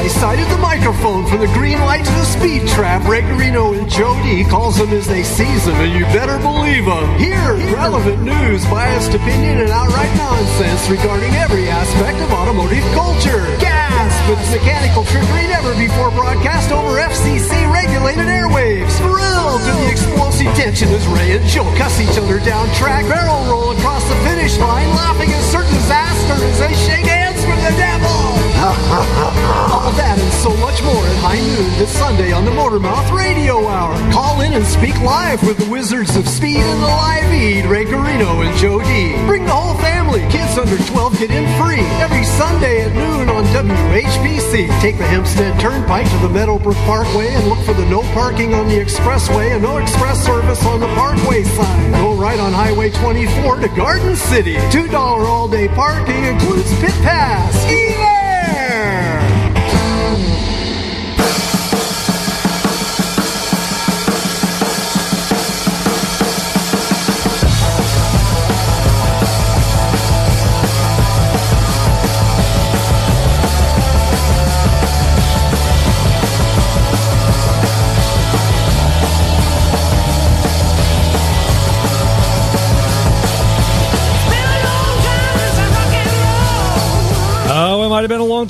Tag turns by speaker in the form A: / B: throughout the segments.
A: I sighted the microphone from the green light to the speed trap. Guarino and Joe D calls them as they seize them, and you better believe them. Here, relevant news, biased opinion, and outright nonsense regarding every aspect of automotive culture. Gasp! It's mechanical trickery never before broadcast over FCC regulated airwaves. Thrilled to the explosive tension as Ray and Joe cuss each other down track, barrel roll across the finish line, laughing at certain disaster as they shake much more at high noon this Sunday on the Motormouth Radio Hour. Call in and speak live with the Wizards of Speed and the Live Eat, Ray Guarino and Joe D. Bring the whole family. Kids under 12 get in free every Sunday at noon on WHPC. Take the Hempstead Turnpike to the Meadowbrook Parkway and look for the no parking on the expressway and no express service on the parkway sign. Go right on Highway 24 to Garden City. $2 all day parking includes pit pass. Be there!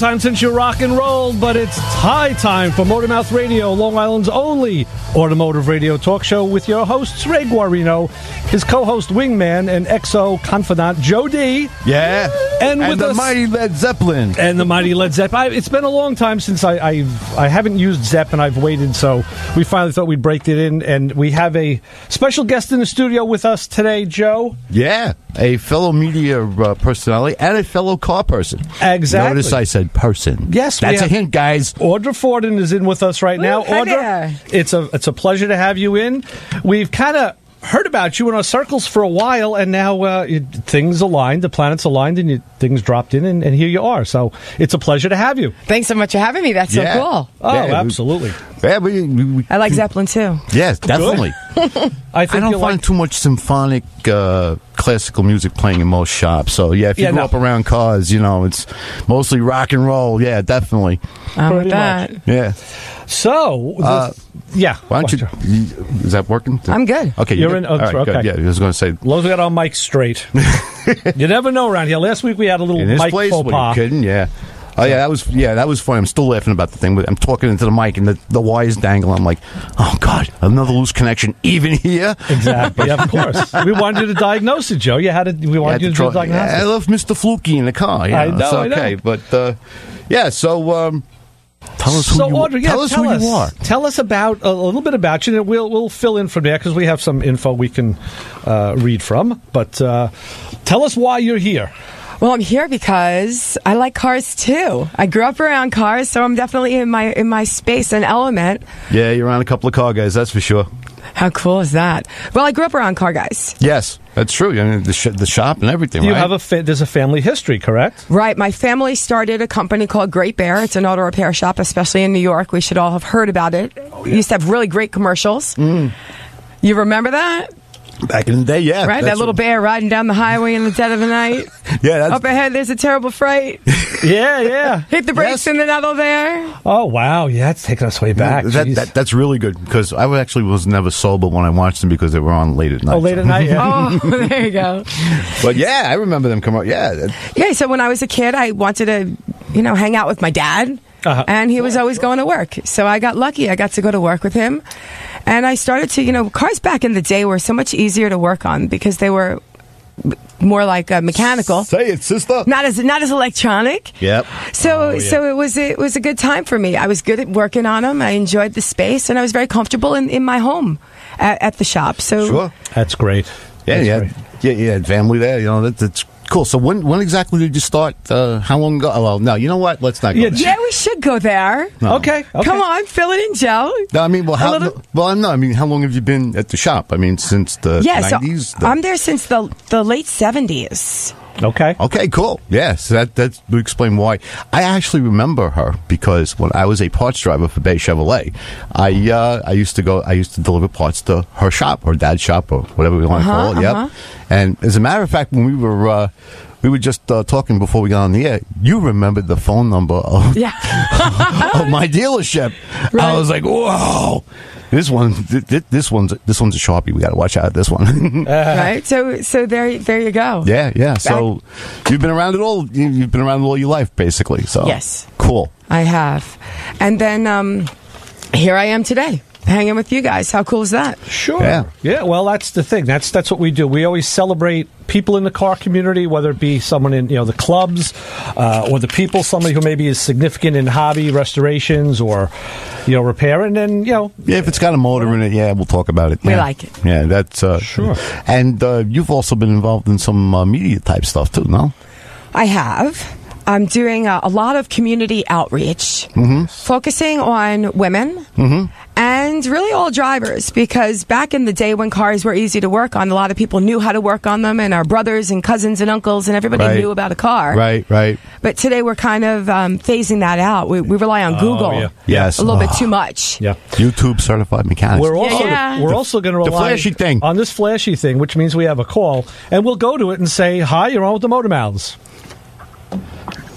B: Time since you rock and rolled, but it's high time for Motormouth Radio, Long Island's only automotive radio talk show with your hosts, Ray Guarino, his co-host Wingman, and exo confidant Joe D.
C: Yeah.
B: And with
C: the
B: us-
C: mighty Led Zeppelin.
B: and the mighty Led Zeppelin. I, it's been a long time since I, I've I haven't used Zepp and I've waited, so we finally thought we'd break it in, and we have a special guest in the studio with us today, Joe.
C: Yeah. A fellow media uh, personality and a fellow car person.
B: Exactly.
C: Notice I said person.
B: Yes, we
C: That's a hint, guys.
B: Audra Fordin is in with us right now.
D: heck
B: Audra,
D: yeah.
B: it's a it's a pleasure to have you in. We've kind of heard about you in our circles for a while, and now uh, it, things aligned, the planets aligned, and you, things dropped in, and, and here you are. So it's a pleasure to have you.
D: Thanks so much for having me. That's
C: Yeah.
D: so cool.
B: Oh,
C: Yeah, we-
B: absolutely.
C: Yeah, we, we, we-
D: I like Zeppelin too.
C: Yes, definitely.
B: I
C: I
B: think
C: don't
B: you'll
C: find
B: like.
C: too much symphonic uh, classical music playing in most shops. So yeah, if you
B: Yeah,
C: grew
B: no.
C: up around cars, you know it's mostly rock and roll. Yeah, definitely.
D: I'm with that.
C: Yeah.
B: So, the-
C: Uh,
B: yeah.
C: Why don't you? Is that working?
D: I'm good.
C: Okay,
B: You're
C: good?
B: in- oh,
C: All right,
B: okay.
C: good. Yeah, I was going to say.
B: As long as we got our mics straight. you never know around here. Last week we had a little
C: In this
B: mic
C: place,
B: faux
C: what, are
B: pas.
C: you kidding? Yeah. Oh yeah, that was yeah, that was funny. I'm still laughing about the thing. But I'm talking into the mic and the, the wires dangle. I'm like, oh god, another loose connection even here.
B: Exactly. yeah, of course. We wanted you to diagnose it, Joe. You had to. We wanted you
C: to
B: to do a
C: try-
B: diagnosis.
C: I left Mr. Fluky in the car. You
B: I
C: know, it's
B: I know.
C: okay. But uh, yeah, so um, tell us
B: so,
C: who you,
B: Audrey, yeah,
C: tell us who
B: us,
C: you are.
B: Tell us about a little bit about you, and we'll we'll fill in from there because we have some info we can uh, read from. But uh, tell us why you're here.
D: Well, I'm here because I like cars too. I grew up around cars, so I'm definitely in my in my space and element.
C: Yeah, you're on a couple of car guys, that's for sure.
D: How cool is that? Well, I grew up around car guys.
C: Yes, that's true. I mean, the, sh- the shop and everything.
B: You
C: right?
B: have a fa- there's a family history, correct?
D: Right. My family started a company called Great Bear. It's an auto repair shop, especially in New York. We should all have heard about it. Oh, we used to have really great commercials. Mm. You remember that?
C: Back in the day. Yeah,
D: Right? That little
C: what-
D: bear riding down the highway in the dead of the night.
C: Yeah, that's
D: Up ahead, there's a terrible fright.
B: Yeah, yeah.
D: Hit the brakes
C: Yes.
D: in the nuddle there.
B: Oh wow, yeah, it's taking us way back.
C: that, that, that's really good because I actually was never sober when I watched them because they were on late at night.
B: oh, late at night. Yeah.
D: Oh, there you go.
C: But yeah, I remember them come out. Yeah, that-
D: Yeah, so when I was a kid, I wanted to, you know, hang out with my dad,
B: Uh-huh.
D: and he was always going to work. So I got lucky. I got to go to work with him, and I started to, you know, cars back in the day were so much easier to work on because they were more like uh, mechanical,
C: say it, sister.
D: not as not as electronic.
C: Yep.
D: So so it was it was a good time for me. I was good at working on them. I enjoyed the space, and I was very comfortable in, in my home at, at the shop. So
C: Sure.
B: That's great.
C: Yeah,
B: That's
C: yeah,
B: great.
C: yeah, yeah. Family there. You know, that, that's cool. So when when exactly did you start? Uh, how long ago? Oh, well, no. You know what? Let's not. Go
B: Yeah,
C: there.
D: yeah, we should go there.
C: No.
B: Okay, okay.
D: Come on, fill it in, Joe.
C: No, I mean, well, how?
D: little-
C: Well, no. I mean, how long have you been at the shop? I mean, since the
D: Yeah, so
C: nineties.
D: I'm there since the the late seventies.
B: Okay.
C: Okay, cool. Yes, that that would explain why. I actually remember her because when I was a parts driver for Bay Chevrolet, I uh, I used to go. I used to deliver parts to her shop, her dad's shop, or whatever we want to
D: Uh-huh,
C: call it. Yep.
D: uh-huh.
C: And as a matter of fact, when we were uh, we were just uh, talking before we got on the air. You remembered the phone number of,
D: Yeah.
C: of my dealership. I was like, whoa. This one, th- th- this one's this one's a sharpie. We got to watch out. This one,
D: right. So so there there you go.
C: yeah, yeah. So you've been around it all. you- You've been around it all your life, basically. So
D: Yes.
C: cool.
D: I have. And then um, here I am today, hanging with you guys. How cool is that?
B: Sure.
C: Yeah.
B: Yeah. Well, that's the thing. That's that's what we do. We always celebrate people in the car community, whether it be someone in you know the clubs uh, or the people, somebody who maybe is significant in hobby restorations or you know repair, and then you know
C: Yeah, if it's got a motor in it, yeah, we'll talk about it.
D: We
C: Yeah.
D: like it.
C: Yeah, that's uh,
B: Sure.
C: And uh, you've also been involved in some uh, media type stuff too, no?
D: I have. I'm doing a, a lot of community outreach, mm-hmm. focusing on women mm-hmm. and really all drivers because back in the day when cars were easy to work on, a lot of people knew how to work on them, and our brothers and cousins and uncles and everybody
C: Right.
D: knew about a car.
C: Right, right.
D: But today we're kind of um, phasing that out. We, we rely on oh, Google
B: yeah.
C: Yes.
D: a little bit
C: Oh.
D: too much.
B: yeah.
C: YouTube certified mechanics.
B: We're also
D: yeah.
B: we're also going to rely the
C: flashy thing.
B: on this flashy thing, which means we have a call, and we'll go to it and say, "Hi, you're on with the Motor Mouths."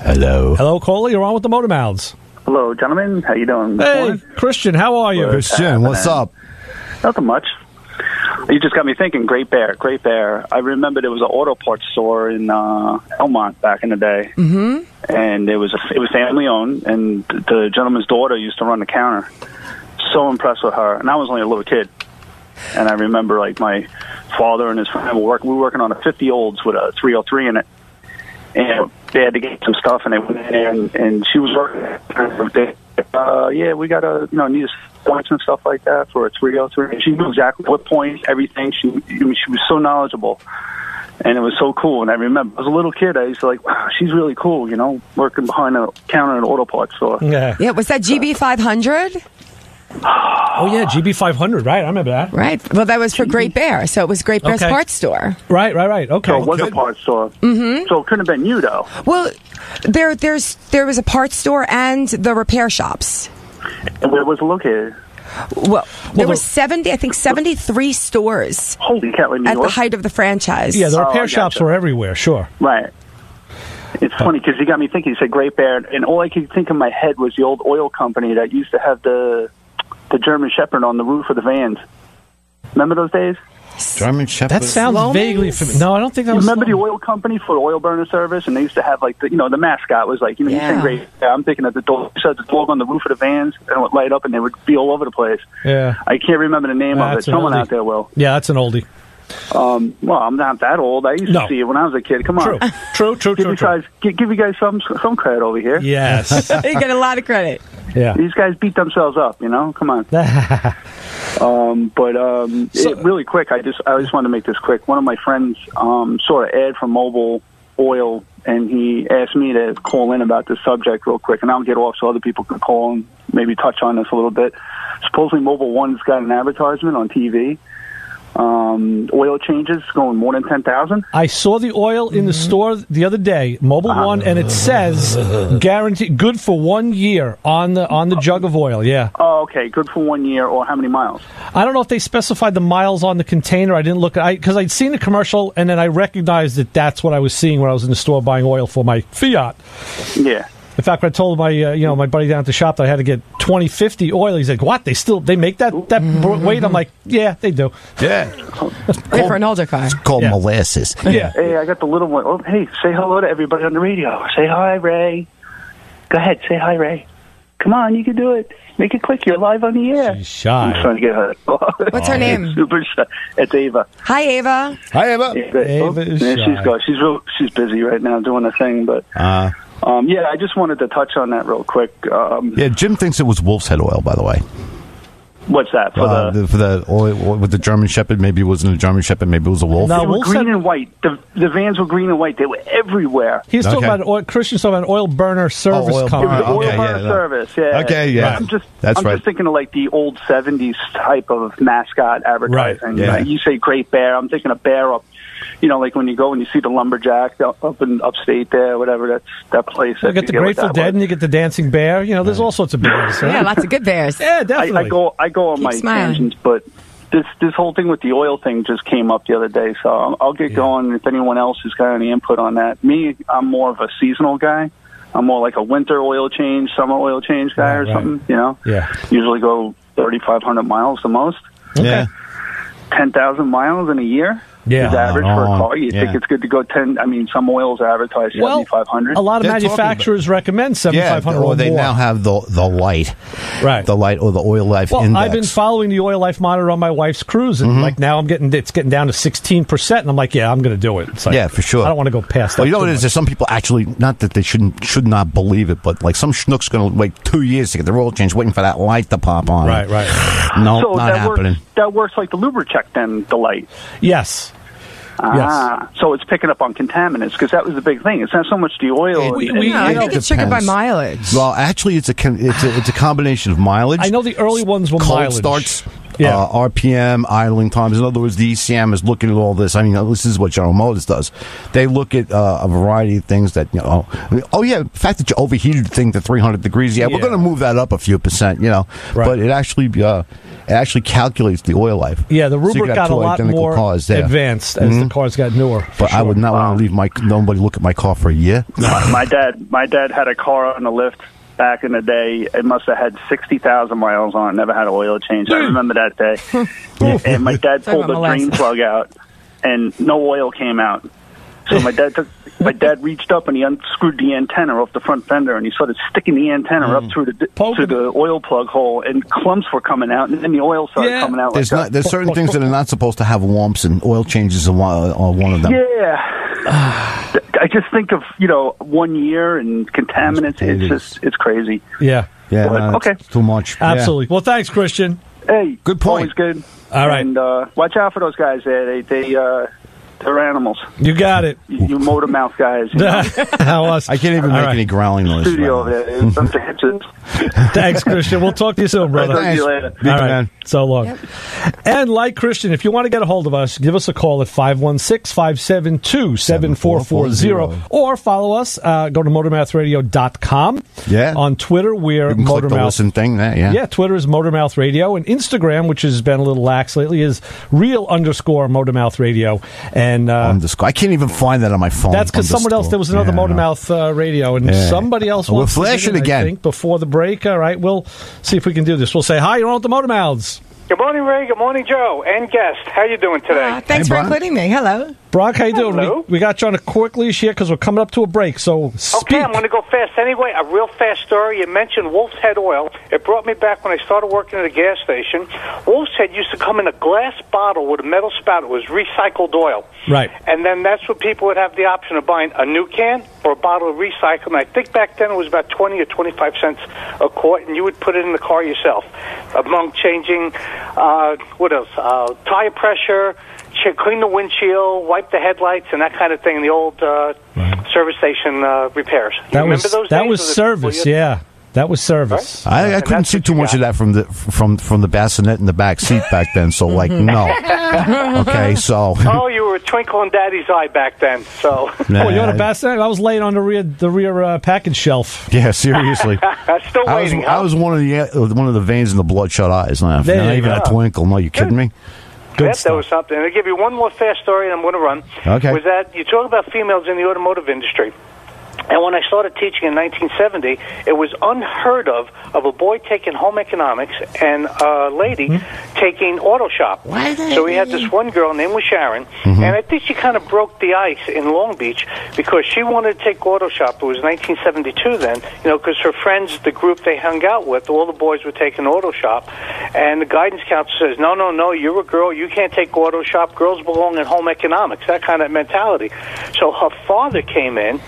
C: Hello.
B: Hello, Cola, you're on with the Motor Mouths.
E: Hello, gentlemen. How you doing?
B: Hey,
E: morning?
B: Christian, how are you?
C: Christian, what's up?
E: Nothing much. You just got me thinking. Great Bear, Great Bear. I remember there was an auto parts store in uh, Elmont back in the day, mm-hmm. and it was a, it was family owned, and the gentleman's daughter used to run the counter. So impressed with her, and I was only a little kid. And I remember like my father and his friend were working. We were working on a 50 olds with a 303 in it, and they had to get some stuff, and they went in there, and, and she was working. Uh, yeah, we got a you know need points and stuff like that for a 303. And she knew exactly what points, everything. She I mean, she was so knowledgeable, and it was so cool. And I remember as a little kid, I used to like, wow, she's really cool, you know, working behind a counter at an auto parts store.
B: Yeah.
D: Yeah, was that GB500?
B: Oh yeah, GB five hundred, right? I remember that.
D: Right. Well, that was for Great Bear, so it was Great Bear's
B: Okay.
D: parts store.
B: Right, right, right. Okay.
E: So it was a parts store. Mm-hmm. So it couldn't have been you though.
D: Well, there, there's, there was a parts store and the repair shops.
E: And where was it located?
D: Well, there
B: the-
D: were 70, I think 73 stores
E: Holy cow, in New
D: at the height of the franchise.
B: yeah, the
E: Oh,
B: repair
E: I
B: shops
E: gotcha.
B: were everywhere. Sure.
E: Right. It's funny because you got me thinking. You said Great Bear, and all I could think in my head was the old oil company that used to have the the German Shepherd on the roof of the vans. Remember those days?
C: German Shepherd.
B: That sounds
D: Slomin's?
B: vaguely familiar. No, I don't think that
E: You
B: was.
E: remember the oil company for oil burner service, and they used to have like the you know the mascot was like you know you
D: Yeah.
E: said Great Bear. I'm thinking of the dog. You said the dog on the roof of the vans and it would light up, and they would be all over the place.
B: Yeah.
E: I can't remember the name
B: Yeah,
E: of it. Someone
B: oldie.
E: out there will.
B: Yeah, that's an oldie.
E: Um, well, I'm not that old. I used
B: No.
E: to see it when I was a kid. Come on.
B: True, true,
E: Give
B: true,
E: you
B: true.
E: guys, give, give you guys some some credit over here.
B: Yes.
D: you get a lot of credit.
B: yeah.
E: These guys beat themselves up, you know. Come on. um, but um,
B: So-
E: it, really quick, I just I just want to make this quick. One of my friends um, saw an ad for Mobil Oil, and he asked me to call in about this subject real quick, and I'll get off so other people can call and maybe touch on this a little bit. Supposedly, Mobil One's got an advertisement on TV. Um, oil changes going more than ten thousand.
B: I saw the oil in the store the other day, Mobil
E: Uh-huh.
B: One, and it says guaranteed good for one year on the on the jug of oil. Yeah,
E: Oh, okay, good for one year, or how many miles?
B: I don't know if they specified the miles on the container. I didn't look I because I'd seen the commercial and then I recognized that that's what I was seeing when I was in the store buying oil for my Fiat.
E: Yeah.
B: In fact, I told my uh, you know my buddy down at the shop that I had to get twenty fifty oil. He's like, "What? They still they make that that
E: Mm-hmm.
B: weight?" I'm like, "Yeah, they do."
C: Yeah.
D: Great for an older car.
C: It's called
B: Yeah.
C: molasses.
B: Yeah.
E: Hey, I got the little one. Oh, hey, say hello to everybody on the radio. Say hi, Ray. Go ahead, say hi, Ray. Come on, you can do it. Make it quick. You're live on the air.
B: She's shy.
E: I'm trying to get her.
D: What's her name?
E: Super shy. It's Ava.
D: Hi, Ava.
C: Hi, Eva.
E: Ava,
B: Ava is
E: yeah,
B: shy.
E: she's got. She's real. She's busy right now doing a thing, but
C: Uh,
E: um, yeah, I just wanted to touch on that real quick. Um,
C: yeah, Jim thinks it was wolf's head oil, by the way.
E: what's that for
C: Uh,
E: the?
C: the, for the oil with the German Shepherd, maybe it wasn't a German Shepherd, maybe it was a wolf.
B: No.
E: They were
B: Wolf
E: green
B: said-
E: and white. The the vans were green and white. They were everywhere.
B: He's talking
C: Okay.
B: about oil, Christian's talking about oil burner service
C: oil
E: It was
C: burner.
E: oil
C: okay,
E: burner
C: yeah,
E: service. Yeah.
C: Okay, yeah.
E: I'm just,
C: That's
E: I'm
C: right.
E: just thinking of like the old '70s type of mascot advertising.
C: Right, yeah.
E: Like, you say Great Bear, I'm thinking of Bear up. You know, like when you go and you see the lumberjack up up in upstate there, whatever. That's that place.
B: You
E: I
B: get the Grateful Dead
E: was.
B: and you get the Dancing Bear. You know, there's all sorts of bears.
D: Yeah, lots of good bears.
B: Yeah,
E: I,
B: definitely.
E: I go I go on
D: Keep
E: my
D: smiling.
E: tangents, but this this whole thing with the oil thing just came up the other day, so I'll, I'll get going. If anyone else has got any input on that, me, I'm more of a seasonal guy. I'm more like a winter oil change, summer oil change guy
B: Right,
E: or
B: right.
E: something. You know,
B: Yeah.
E: usually go 3,500 miles the most.
C: Yeah.
E: 10,000 miles in a year
B: Yeah.
E: is average for a car. You
C: yeah.
E: think it's good to go 10? I mean, some oils advertise
B: Well,
E: 7,500.
B: a lot of
C: They're talking
B: manufacturers recommend
C: Yeah,
B: 7,500
C: or
B: or
C: they
B: more.
C: now have the the light,
B: Right.
C: The light or the oil life
B: Well,
C: index.
B: I've been following the oil life monitor on my wife's Cruze, and mm-hmm. like now I'm getting it's getting down to 16 percent, and I'm like, yeah, I'm going to do it. It's like,
C: yeah, for sure.
B: I don't want to go past that.
C: Well, you know
B: too
C: what it is? There's some people actually not that they shouldn't should not believe it, but like some schnook's going to wait two years to get their oil change, waiting for that light to pop on.
B: Right, right.
C: No,
E: so
C: not
E: that
C: happening.
E: works. That works like the Lubricheck then, the light.
B: Yes.
E: Ah, so it's picking up on contaminants because that was the big thing. It's not so much the oil.
B: We-
E: and-
B: we-
D: No,
E: and-
D: I
B: you know,
D: think it's triggered by mileage.
C: Well, actually, it's a it's a, it's a combination of mileage.
B: I know the early ones were
C: cold
B: mileage.
C: starts,
B: Yeah.
C: uh, RPM, idling times. In other words, the ECM is looking at all this. I mean, this is what General Motors does. They look at uh, a variety of things that you know. Oh yeah, the fact that you overheated the thing to 300 degrees. Yeah, we're going to move that up a few percent. You know,
B: Right.
C: but it actually uh, it actually calculates the oil life.
B: Yeah, the
C: So you got
B: got, a lot more
C: cars there.
B: advanced as the mm-hmm. cars got newer. for
C: But I would not want to leave my nobody look at my car for a year.
E: my, my dad, my dad had a car on the lift back in the day. It must have had sixty thousand miles on. it, Never had an oil change. I hmm. remember that day. and my dad pulled the drain plug out, and no oil came out. So my dad took. My dad reached up and he unscrewed the antenna off the front fender, and he started sticking the antenna up through the
B: Poking
E: through the oil plug hole, and clumps were coming out, and then the oil started
B: Yeah.
E: coming out.
C: There's
E: like
C: not, there's certain things that are not supposed to have lumps, and oil changes are one, are one of them.
E: Yeah. I just think of you know one year and contaminants. It's just it's crazy.
B: Yeah.
C: Yeah,
E: But,
C: no, it's
E: okay.
C: too much. Yeah.
B: Absolutely. Well, thanks, Christian.
E: Hey,
C: Good point.
E: Always good.
B: All right.
E: and uh, watch out for those guys. There, they they uh, they're animals.
B: You got it.
E: You, you motor mouth guys. You know,
B: How us?
C: I can't even
B: All
C: make
B: right.
C: any growling noises.
E: studio
C: right now.
E: over there. It's up to hitches.
B: Thanks, Christian. We'll talk to you soon, brother.
E: Talk to you
C: Thanks.
E: later.
C: Big
B: All right.
C: man.
B: So long. And like Christian, if you want to get a hold of us, give us a call at 516-572-7440 or follow us. Uh, go to motormouthradio.com.
C: Yeah.
B: On Twitter, we're
C: You can click
B: Motormouth.
C: listen thing there, yeah.
B: Yeah, Twitter is Motormouth Radio, and Instagram, which has been a little lax lately, is real underscore Motormouth Radio. And uh,
C: Underscore. I can't even find that on my phone.
B: that's because someone else, there was another
C: Underscore. Yeah,
B: Motormouth uh, Radio, and
C: Yeah.
B: somebody else
C: We'll
B: wants
C: flash
B: get
C: it
B: in, I
C: again.
B: think, before the break. All right, we'll see if we can do this. We'll say hi, you're on with the Motormouths.
F: Good morning, Ray. Good morning, Joe, and guest. How you doing today?
D: Uh, thanks
C: Hey,
D: for
C: Brian.
D: including me. Hello.
B: Brock, how you doing?
F: Hello.
B: We, we got you on a quick leash here because we're coming up to a break. So speak.
F: Okay, I'm going to go fast anyway. A real fast story. You mentioned Wolf's Head oil. It brought me back when I started working at a gas station. Wolf's Head used to come in a glass bottle with a metal spout. It was recycled oil.
B: Right.
F: And then that's what people would have the option of buying a new can or a bottle of recycled. And I think back then it was about 20 or 25 cents a quart, and you would put it in the car yourself. Among changing, uh, what else? Uh, tire pressure, clean the windshield, wipe the headlights, and that kind of thing. The old uh, service station uh, repairs. You
B: that
F: remember
B: was
F: those
B: that was
F: Was
B: service. Yeah, that was service.
C: I, I couldn't see too much
F: got.
C: of that from the from from the bassinet in the back seat back then. So like no, okay. So
F: Oh, you were a twinkle in Daddy's eye back then. So
C: Nah.
B: Oh, you're on a bassinet? I was laying on the rear the rear uh, package shelf.
C: yeah, seriously.
F: I'm still
C: I was
F: waiting.
C: I was one of the uh, one of the veins in the bloodshot eyes. Not, not even
B: go.
C: a twinkle. No, you kidding me?
B: Good
F: Yep,
B: stuff.
F: that was something. And I'll give you one more fast story, and I'm going to run.
C: Okay.
F: Was that you talk about females in the automotive industry? And when I started teaching in 1970, it was unheard of of a boy taking home economics and a lady
C: Mm-hmm.
F: taking auto shop. So we had this one girl named was Sharon,
C: Mm-hmm.
F: and I think she kind of broke the ice in Long Beach because she wanted to take auto shop. It was 1972 then, you know, because her friends, the group they hung out with, all the boys were taking auto shop, and the guidance counselor says, "No, no, no, you're a girl. You can't take auto shop. Girls belong in home economics." That kind of mentality. So her father came in,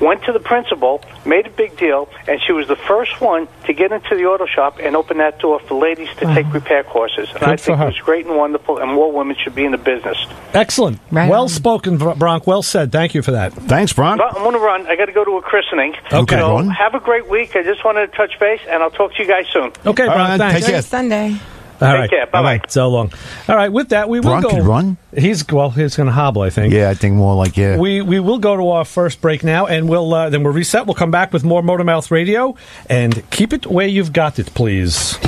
F: went to the principal, made a big deal, and she was the first one to get into the auto shop and open that door for ladies to take repair courses. And
B: Good
F: I think
B: her.
F: it was great and wonderful, and more women should be in the business.
B: Excellent.
D: Right
B: well
D: on.
B: spoken, Bronk. Well said. Thank you for that.
C: Thanks, Bron.
F: But I'm going to run. I got to go to a christening.
B: Okay.
F: So have a great week. I just wanted to touch base, and I'll talk to you guys soon.
B: Okay,
C: All
B: Bronk.
C: right,
B: thanks.
C: take care.
D: Sunday.
B: All
F: Take
B: right.
F: care. Bye-bye.
B: All right, So long. All right. With that, we will
C: Bronk
B: go.
C: could run?
B: He's well. He's going to hobble. I think.
C: Yeah, I think more like yeah.
B: We we will go to our first break now, and we'll uh, then we'll reset. We'll come back with more Motor Mouth Radio, and keep it where you've got it, please.